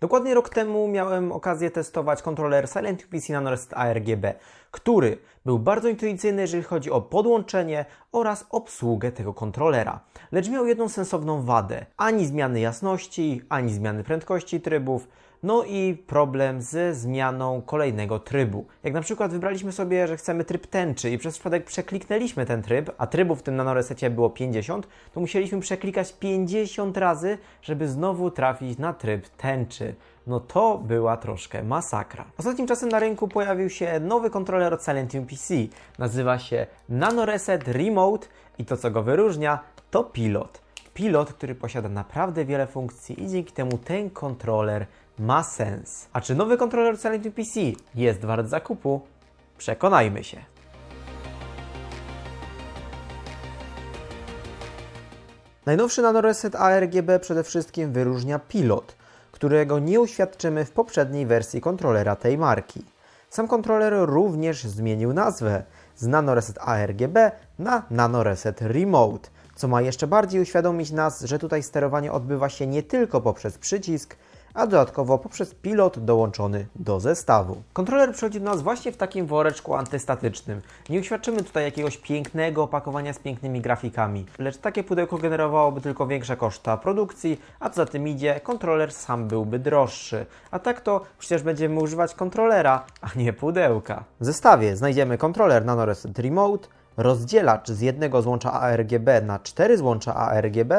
Dokładnie rok temu miałem okazję testować kontroler Silent UPC Nanoreset ARGB, który był bardzo intuicyjny, jeżeli chodzi o podłączenie oraz obsługę tego kontrolera. Lecz miał jedną sensowną wadę: ani zmiany jasności, ani zmiany prędkości trybów no i problem ze zmianą kolejnego trybu. Jak na przykład wybraliśmy sobie, że chcemy tryb tęczy i przez przypadek przekliknęliśmy ten tryb, a trybów w tym nanoresecie było 50, to musieliśmy przeklikać 50 razy, żeby znowu trafić na tryb tęczy. No to była troszkę masakra. Ostatnim czasem na rynku pojawił się nowy kontroler od Silentium PC. Nazywa się Nanoreset Remote i to co go wyróżnia to pilot. Pilot, który posiada naprawdę wiele funkcji i dzięki temu ten kontroler ma sens. A czy nowy kontroler Silent PC jest wart zakupu? Przekonajmy się. Najnowszy nanoreset ARGB przede wszystkim wyróżnia pilot, którego nie uświadczymy w poprzedniej wersji kontrolera tej marki. Sam kontroler również zmienił nazwę z Nanoreset ARGB na Nanoreset Remote, co ma jeszcze bardziej uświadomić nas, że tutaj sterowanie odbywa się nie tylko poprzez przycisk, a dodatkowo poprzez pilot dołączony do zestawu. Kontroler przychodzi do nas właśnie w takim woreczku antystatycznym. Nie uświadczymy tutaj jakiegoś pięknego opakowania z pięknymi grafikami, lecz takie pudełko generowałoby tylko większe koszta produkcji, a co za tym idzie, kontroler sam byłby droższy. A tak to przecież będziemy używać kontrolera, a nie pudełka. W zestawie znajdziemy kontroler Nanoreset Remote, rozdzielacz z jednego złącza ARGB na cztery złącza ARGB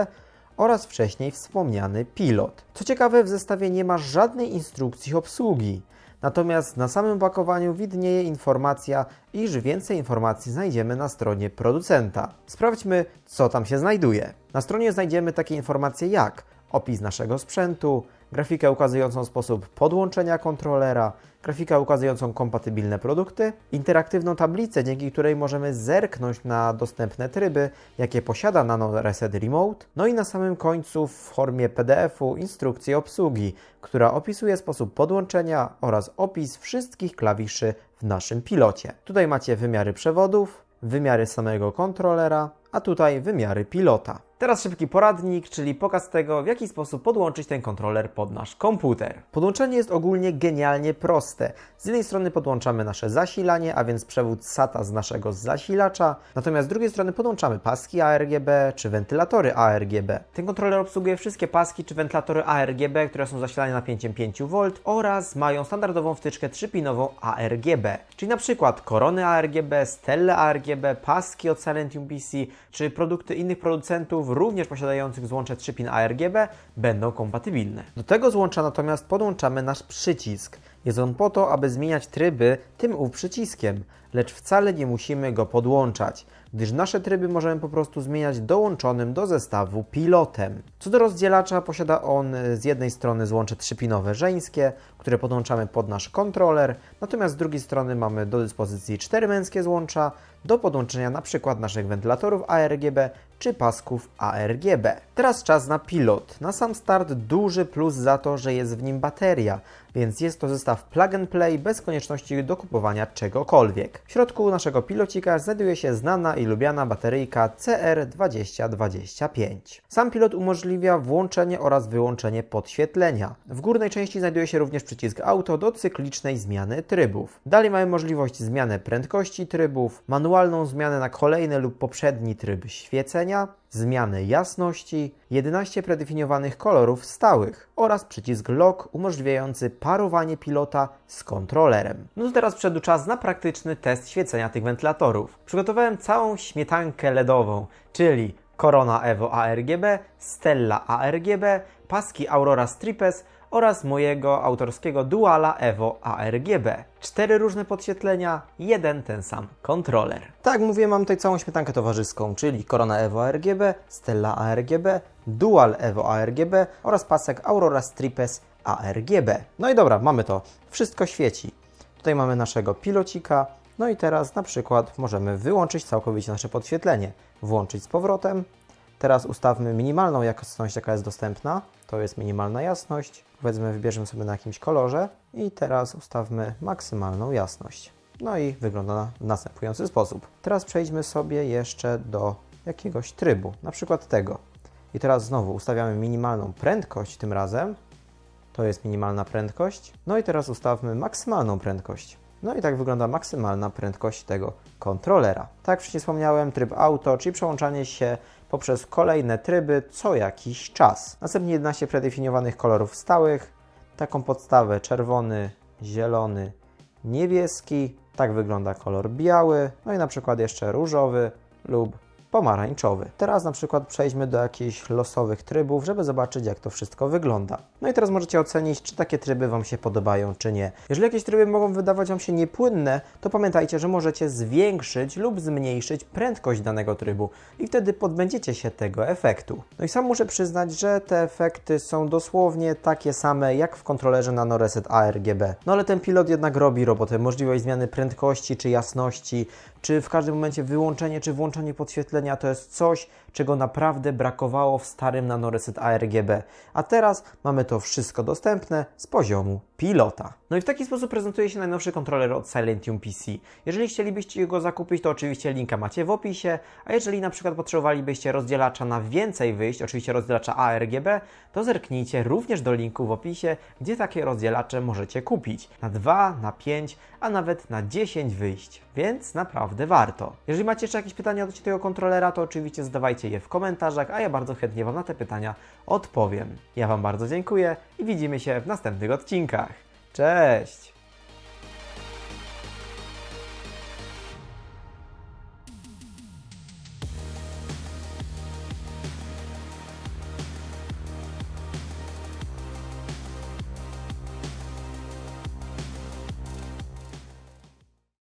oraz wcześniej wspomniany pilot. Co ciekawe, w zestawie nie ma żadnej instrukcji obsługi. Natomiast na samym pakowaniu widnieje informacja, iż więcej informacji znajdziemy na stronie producenta. Sprawdźmy, co tam się znajduje. Na stronie znajdziemy takie informacje jak opis naszego sprzętu, grafikę ukazującą sposób podłączenia kontrolera, grafikę ukazującą kompatybilne produkty, interaktywną tablicę, dzięki której możemy zerknąć na dostępne tryby, jakie posiada Nano Reset Remote, no i na samym końcu w formie PDF-u instrukcję obsługi, która opisuje sposób podłączenia oraz opis wszystkich klawiszy w naszym pilocie. Tutaj macie wymiary przewodów, wymiary samego kontrolera, a tutaj wymiary pilota. Teraz szybki poradnik, czyli pokaz tego, w jaki sposób podłączyć ten kontroler pod nasz komputer. Podłączenie jest ogólnie genialnie proste. Z jednej strony podłączamy nasze zasilanie, a więc przewód SATA z naszego zasilacza, natomiast z drugiej strony podłączamy paski ARGB czy wentylatory ARGB. Ten kontroler obsługuje wszystkie paski czy wentylatory ARGB, które są zasilane napięciem 5V oraz mają standardową wtyczkę 3-pinową ARGB, czyli na przykład korony ARGB, stelle ARGB, paski od Silentium PC czy produkty innych producentów również posiadających złącze 3-pin ARGB będą kompatybilne. Do tego złącza natomiast podłączamy nasz przycisk. Jest on po to, aby zmieniać tryby tym ów przyciskiem, lecz wcale nie musimy go podłączać gdyż nasze tryby możemy po prostu zmieniać dołączonym do zestawu pilotem. Co do rozdzielacza, posiada on z jednej strony złącze trzypinowe żeńskie, które podłączamy pod nasz kontroler, natomiast z drugiej strony mamy do dyspozycji cztery męskie złącza do podłączenia np. naszych wentylatorów ARGB czy pasków ARGB. Teraz czas na pilot. Na sam start duży plus za to, że jest w nim bateria, więc jest to zestaw plug and play bez konieczności dokupowania czegokolwiek. W środku naszego pilocika znajduje się znana i lubiana bateryjka CR2025. Sam pilot umożliwia włączenie oraz wyłączenie podświetlenia. W górnej części znajduje się również przycisk auto do cyklicznej zmiany trybów. Dalej mamy możliwość zmiany prędkości trybów, manualną zmianę na kolejny lub poprzedni tryb świecenia, zmiany jasności, 11 predefiniowanych kolorów stałych oraz przycisk lock umożliwiający parowanie pilota z kontrolerem. No to teraz przyszedł czas na praktyczny test świecenia tych wentylatorów. Przygotowałem całą śmietankę LEDową, czyli Corona Evo ARGB, Stella ARGB, paski Aurora Stripes oraz mojego autorskiego Duala Evo ARGB. Cztery różne podświetlenia, jeden ten sam kontroler. Tak mówię, mam tutaj całą śmietankę towarzyską, czyli Corona Evo ARGB, Stella ARGB, Dual Evo ARGB oraz pasek Aurora Stripes ARGB. No i dobra, mamy to. Wszystko świeci. Tutaj mamy naszego pilocika, no i teraz na przykład możemy wyłączyć całkowicie nasze podświetlenie, włączyć z powrotem. Teraz ustawmy minimalną jasność, jaka jest dostępna. To jest minimalna jasność. Powiedzmy, wybierzemy sobie na jakimś kolorze i teraz ustawmy maksymalną jasność. No i wygląda w następujący sposób. Teraz przejdźmy sobie jeszcze do jakiegoś trybu, na przykład tego. I teraz znowu ustawiamy minimalną prędkość tym razem To jest minimalna prędkość. No i teraz ustawmy maksymalną prędkość. No i tak wygląda maksymalna prędkość tego kontrolera. Tak jak wcześniej wspomniałem, tryb auto, czyli przełączanie się poprzez kolejne tryby co jakiś czas. Następnie 11 predefiniowanych kolorów stałych, taką podstawę czerwony, zielony, niebieski, tak wygląda kolor biały, no i na przykład jeszcze różowy lub pomarańczowy. Teraz na przykład przejdźmy do jakichś losowych trybów, żeby zobaczyć jak to wszystko wygląda. No i teraz możecie ocenić, czy takie tryby Wam się podobają, czy nie. Jeżeli jakieś tryby mogą wydawać Wam się niepłynne, to pamiętajcie, że możecie zwiększyć lub zmniejszyć prędkość danego trybu i wtedy podbędziecie się tego efektu. No i sam muszę przyznać, że te efekty są dosłownie takie same jak w kontrolerze NanoReset ARGB. No ale ten pilot jednak robi robotę. Możliwość zmiany prędkości czy jasności, czy w każdym momencie wyłączenie czy włączenie podświetlenia to jest coś, czego naprawdę brakowało w starym NanoReset ARGB. A teraz mamy to wszystko dostępne z poziomu pilota. No i w taki sposób prezentuje się najnowszy kontroler od Silentium PC. Jeżeli chcielibyście go zakupić, to oczywiście linka macie w opisie, a jeżeli na przykład potrzebowalibyście rozdzielacza na więcej wyjść, oczywiście rozdzielacza ARGB, to zerknijcie również do linku w opisie, gdzie takie rozdzielacze możecie kupić. Na 2, na 5, a nawet na 10 wyjść, więc naprawdę warto. Jeżeli macie jeszcze jakieś pytania odnośnie tego kontrolera, to oczywiście zadawajcie je w komentarzach, a ja bardzo chętnie Wam na te pytania odpowiem. Ja Wam bardzo dziękuję i widzimy się w następnych odcinkach. Cześć!